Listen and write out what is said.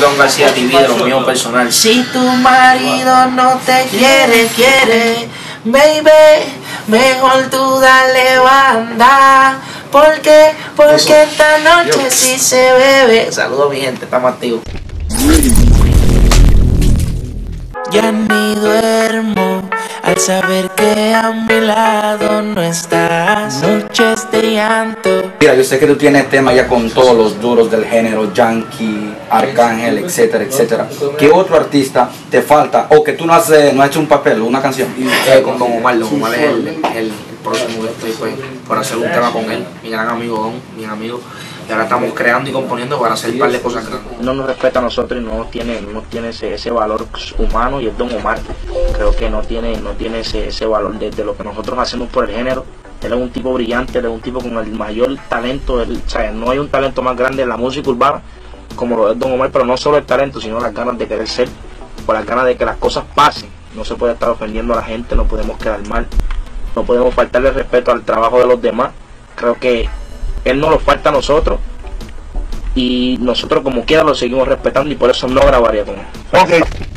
Don García lo mío personal. Si tu marido no te quiere, quiere, baby, mejor tú dale banda. ¿Por qué? Porque esta noche sí se bebe. Saludos mi gente, estamos activos. Ya ni duermo al saber que a mi lado no estás. Noches de llanto. Mira, yo sé que tú tienes tema ya con todos los duros del género, Yankee, Arcángel, etcétera, etcétera. ¿Qué otro artista te falta o que tú no has, eh, no has hecho un papel, una canción? Eh, con Don Omar, Don Omar es el, el, el próximo que estoy pues, por hacer un tema con él, mi gran amigo Don, mi amigo. Y ahora estamos creando y componiendo para hacer un par de cosas grandes. no nos respeta a nosotros y no tiene, no tiene ese, ese valor humano y es Don Omar. Creo que no tiene, no tiene ese, ese valor de, de lo que nosotros hacemos por el género. Él es un tipo brillante, él es un tipo con el mayor talento. él- o sea, no hay un talento más grande en la música urbana como lo es Don Omar, pero no solo el talento, sino las ganas de querer ser, o las ganas de que las cosas pasen. No se puede estar ofendiendo a la gente, no podemos quedar mal, no podemos faltarle respeto al trabajo de los demás. Creo que él nos lo falta a nosotros y nosotros como quiera lo seguimos respetando y por eso no grabaría con él. Ok.